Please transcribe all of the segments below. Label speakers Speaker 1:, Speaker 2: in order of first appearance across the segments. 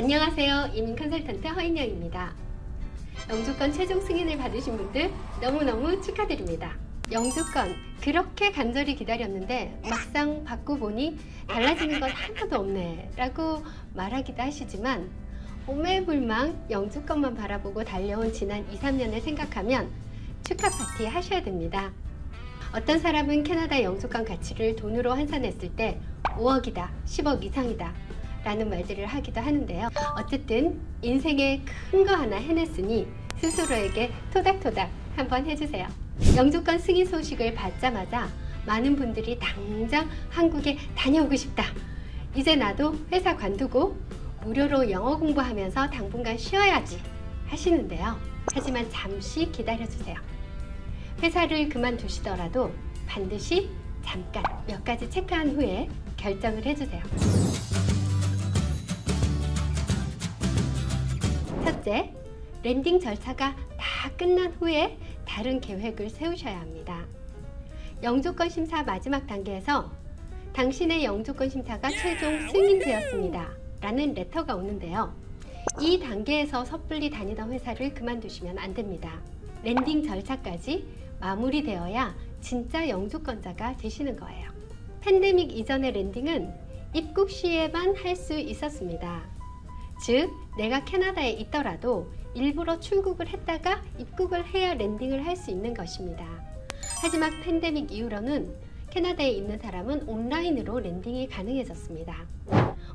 Speaker 1: 안녕하세요. 이민 컨설턴트 허인영입니다. 영주권 최종 승인을 받으신 분들 너무너무 축하드립니다. 영주권 그렇게 간절히 기다렸는데 막상 받고 보니 달라지는 건 하나도 없네 라고 말하기도 하시지만 오매불망 영주권만 바라보고 달려온 지난 2, 3년을 생각하면 축하 파티 하셔야 됩니다. 어떤 사람은 캐나다 영주권 가치를 돈으로 환산했을 때 5억이다, 10억 이상이다 라는 말들을 하기도 하는데요. 어쨌든 인생에 큰 거 하나 해냈으니 스스로에게 토닥토닥 한번 해주세요. 영주권 승인 소식을 받자마자 많은 분들이 당장 한국에 다녀오고 싶다. 이제 나도 회사 관두고 무료로 영어 공부하면서 당분간 쉬어야지 하시는데요. 하지만 잠시 기다려주세요. 회사를 그만두시더라도 반드시 잠깐 몇 가지 체크한 후에 결정을 해주세요. 첫째, landing 절차가 다 끝난 후에 다른 계획을 세우셔야 합니다. 영주권 심사 마지막 단계에서 당신의 영주권 심사가 최종 승인되었습니다. 라는 letter가 오는데요. 이 단계에서 섣불리 다니던 회사를 그만두시면 안 됩니다. landing 절차까지 마무리되어야 진짜 영주권자가 되시는 거예요. 팬데믹 이전의 landing은 입국 시에만 할 수 있었습니다. 즉, 내가 캐나다에 있더라도 일부러 출국을 했다가 입국을 해야 landing을 할 수 있는 것입니다. 하지만 팬데믹 이후로는 캐나다에 있는 사람은 온라인으로 landing이 가능해졌습니다.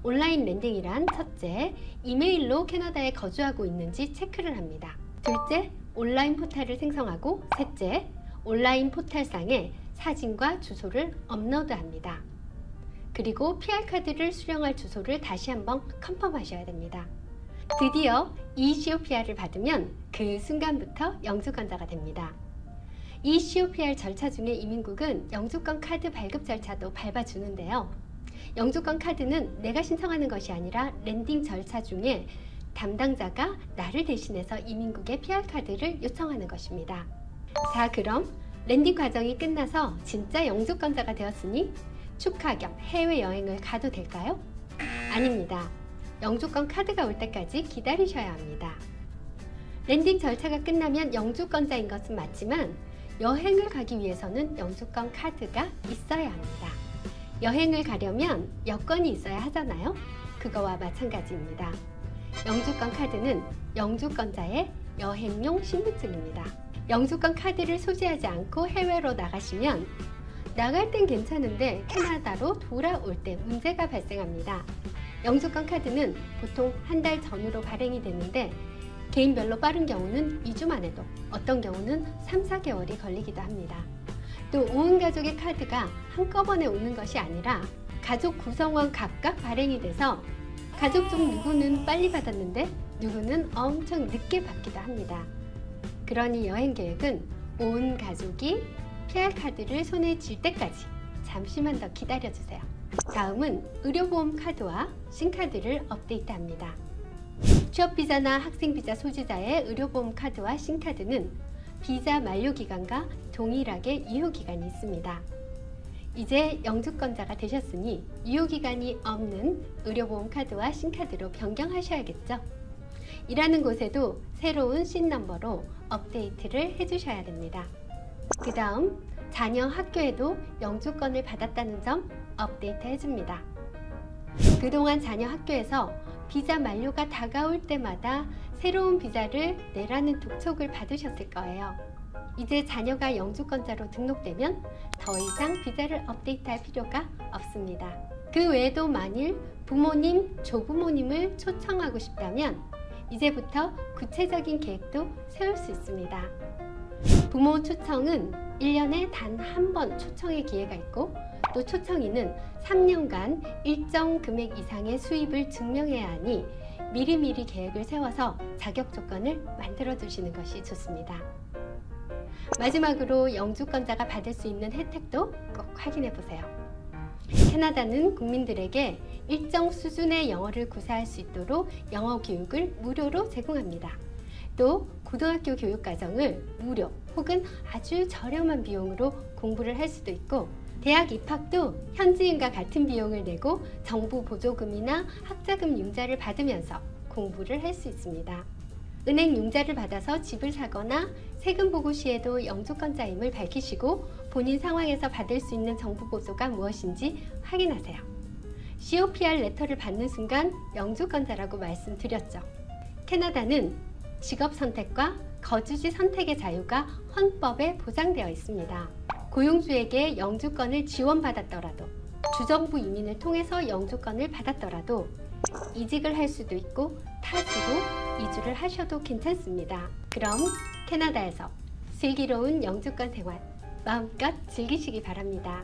Speaker 1: 온라인 landing이란 첫째, 이메일로 캐나다에 거주하고 있는지 체크를 합니다. 둘째, 온라인 포탈을 생성하고 셋째, 온라인 포탈상에 사진과 주소를 업로드합니다. 그리고 PR카드를 수령할 주소를 다시 한번 컨펌하셔야 됩니다. 드디어 ECOPR을 받으면 그 순간부터 영주권자가 됩니다. ECOPR 절차 중에 이민국은 영주권 카드 발급 절차도 밟아주는데요. 영주권 카드는 내가 신청하는 것이 아니라 landing 절차 중에 담당자가 나를 대신해서 이민국의 PR카드를 요청하는 것입니다. 자 그럼 landing 과정이 끝나서 진짜 영주권자가 되었으니 축하 겸 해외여행을 가도 될까요? 아닙니다. 영주권 카드가 올 때까지 기다리셔야 합니다. landing 절차가 끝나면 영주권자인 것은 맞지만 여행을 가기 위해서는 영주권 카드가 있어야 합니다. 여행을 가려면 여권이 있어야 하잖아요. 그거와 마찬가지입니다. 영주권 카드는 영주권자의 여행용 신분증입니다. 영주권 카드를 소지하지 않고 해외로 나가시면 나갈 땐 괜찮은데 캐나다로 돌아올 때 문제가 발생합니다. 영주권 카드는 보통 한 달 전후로 발행이 되는데 개인별로 빠른 경우는 2주만 해도 어떤 경우는 3, 4개월이 걸리기도 합니다. 또 온 가족의 카드가 한꺼번에 오는 것이 아니라 가족 구성원 각각 발행이 돼서 가족 중 누구는 빨리 받았는데 누구는 엄청 늦게 받기도 합니다. 그러니 여행 계획은 온 가족이 PR카드를 손에 쥘 때까지 잠시만 더 기다려주세요. 다음은 의료보험 카드와 신카드를 업데이트합니다. 취업비자나 학생비자 소지자의 의료보험 카드와 신카드는 비자 만료기간과 동일하게 유효기간이 있습니다. 이제 영주권자가 되셨으니 유효기간이 없는 의료보험 카드와 신카드로 변경하셔야겠죠? 일하는 곳에도 새로운 신넘버로 업데이트를 해주셔야 됩니다. 그 다음 자녀 학교에도 영주권을 받았다는 점 업데이트 해줍니다. 그동안 자녀 학교에서 비자 만료가 다가올 때마다 새로운 비자를 내라는 독촉을 받으셨을 거예요. 이제 자녀가 영주권자로 등록되면 더 이상 비자를 업데이트할 필요가 없습니다. 그 외에도 만일 부모님, 조부모님을 초청하고 싶다면 이제부터 구체적인 계획도 세울 수 있습니다. 부모 초청은 1년에 단 한 번 초청의 기회가 있고 또 초청인은 3년간 일정 금액 이상의 수입을 증명해야 하니 미리미리 계획을 세워서 자격 조건을 만들어 두시는 것이 좋습니다. 마지막으로 영주권자가 받을 수 있는 혜택도 꼭 확인해 보세요. 캐나다는 국민들에게 일정 수준의 영어를 구사할 수 있도록 영어 교육을 무료로 제공합니다. 또 고등학교 교육 과정을 무료 혹은 아주 저렴한 비용으로 공부를 할 수도 있고 대학 입학도 현지인과 같은 비용을 내고 정부 보조금이나 학자금 융자를 받으면서 공부를 할 수 있습니다. 은행 융자를 받아서 집을 사거나 세금 보고 시에도 영주권자임을 밝히시고 본인 상황에서 받을 수 있는 정부 보조가 무엇인지 확인하세요. COPR 레터를 받는 순간 영주권자라고 말씀드렸죠. 캐나다는 직업 선택과 거주지 선택의 자유가 헌법에 보장되어 있습니다. 고용주에게 영주권을 지원받았더라도 주정부 이민을 통해서 영주권을 받았더라도 이직을 할 수도 있고 타주로 이주를 하셔도 괜찮습니다. 그럼 캐나다에서 슬기로운 영주권 생활 마음껏 즐기시기 바랍니다.